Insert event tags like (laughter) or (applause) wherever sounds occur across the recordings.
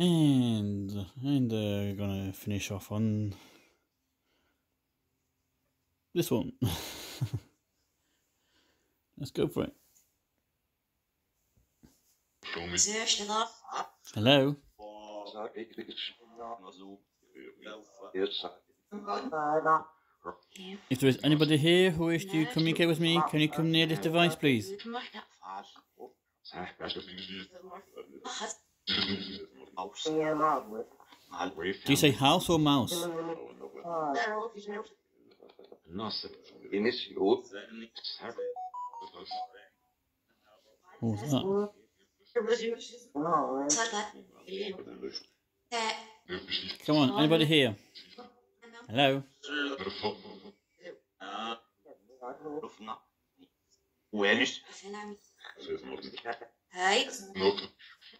And and uh, gonna finish off on this one. (laughs) Let's go for it. Hello. If there is anybody here who wishes to communicate with me, can you come near this device, please? Do you say house or mouse? What was that? Come on, anybody here? Hello? Uelis. Hej. Noa.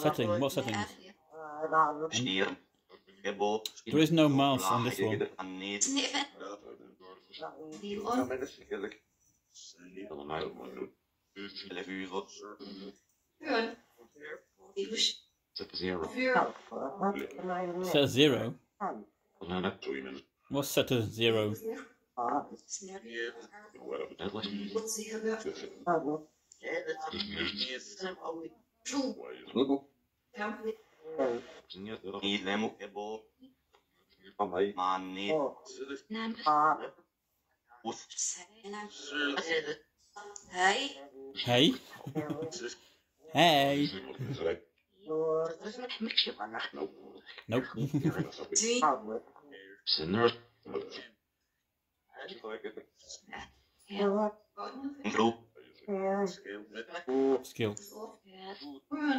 Setting, what setting? There is no mouse on this one. Set zero. What's set to zero? Idem. Ebo. Mannet. Us. Hej. Hey? Hey? Nope. Groep. Skill.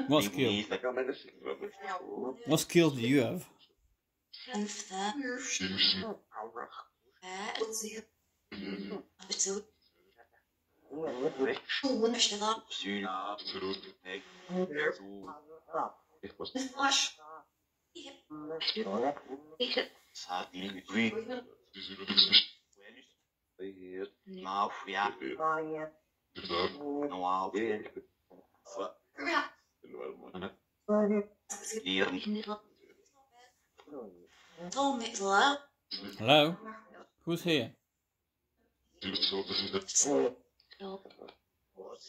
What skill? What skill do you have? Vijfde. Betul. Onderste dan. Syl. Peg. Sadling. Vy. Mauf. Ja. Noa. Stirn. Tolmiddelen. Hello? Who's here?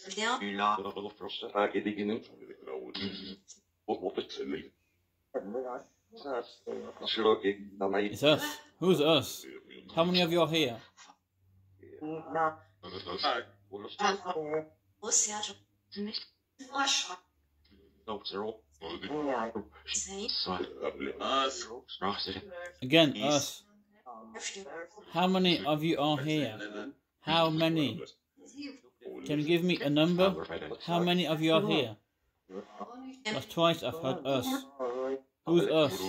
Verdeel. Yla. It's us. Who's us? How many of you are here? Again, us. How many of you are here? How many? Can you give me a number? How many of you are here? That's twice I've heard us. Who's us?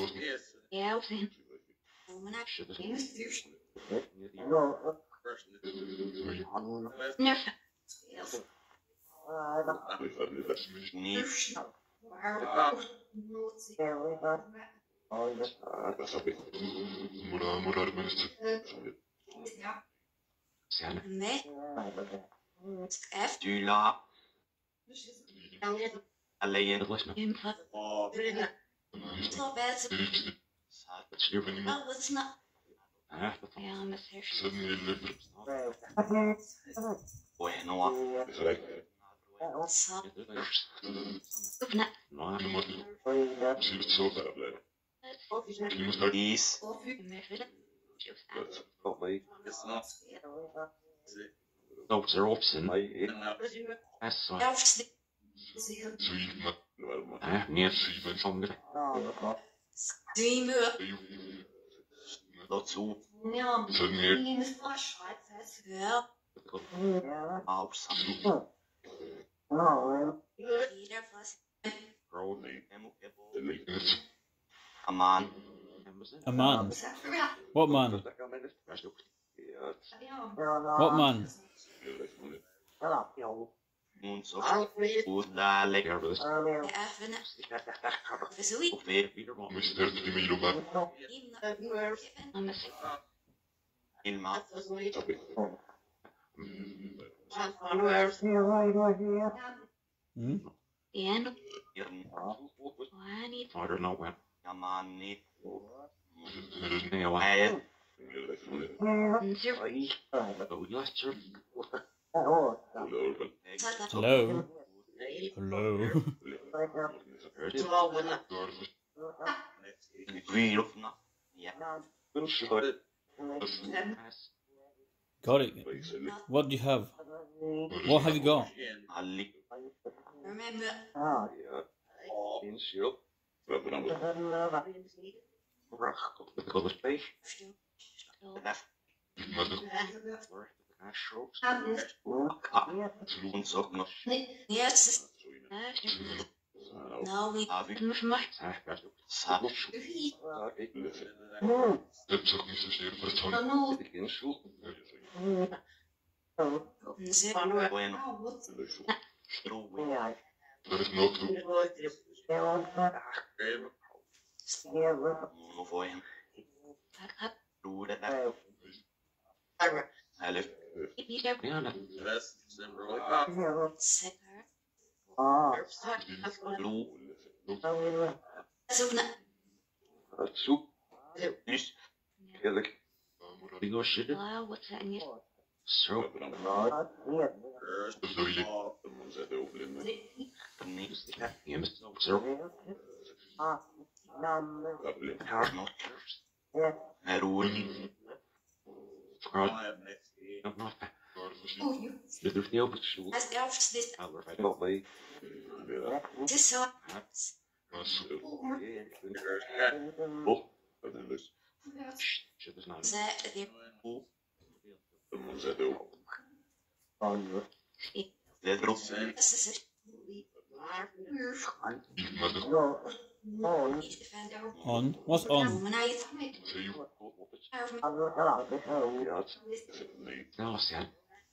Alleen was nog. Oh, wat is nou? Ja, monsieur. Ouais, non. C'est vrai. Ça. Non, je m'en suis dit zo ver blijven. Je moest daar iets. Dr. Ja, That's right. Sieben. Äh, nee, sieben schon. Sieben. Zo. Ja. Ja. Aus. Ieder was. A man. A man. What man? What man? Mun så udale. Även Vesoui. Och vi ilma. Hmm? Igen. Irn. Wani. Ja manni. Äijät. Nzir. Sata. Hello? Hello? Viilufna. Ja. Got it. What do you have? What have you got? Remember. Mun sokno. Yes. No, we move much. There is no clue. Du, der Hallo. Ja, das ist ein Roller. That the Vedru. this is defender. On? What's on? When I Nzir. Hilary. Ready. Wow. Wow. Give us a vision. Yes,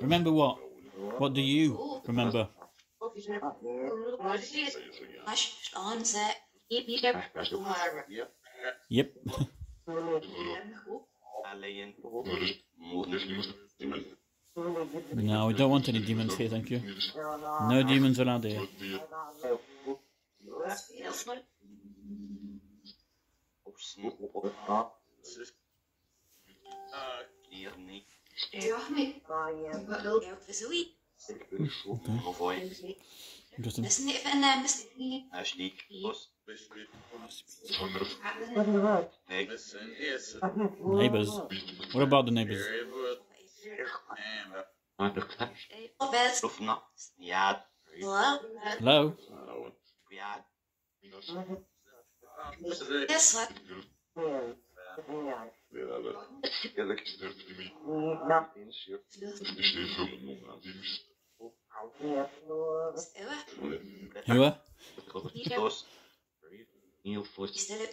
Remember. What? What do you remember? Yep. (laughs) Äljen. Mun. No, we don't want any demons here, thank you. No demons allowed here. Irni. Vesoui. Mun voin. Interesting. Listen if and then Mr. Ashley. Os. Hei. Neighbors. What about the neighbors? Best. Lufna. Jääd. Hello. Hello? Jääd. Yes, what? Ewa. Who are? Tos. Still a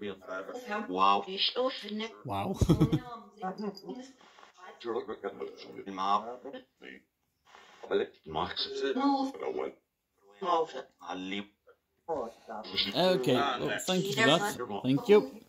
been. Wow. Wow. Ilma. No. Alli. okay, well, thank you for that. Thank you.